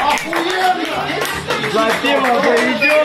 Охуенно! За пиво заведем!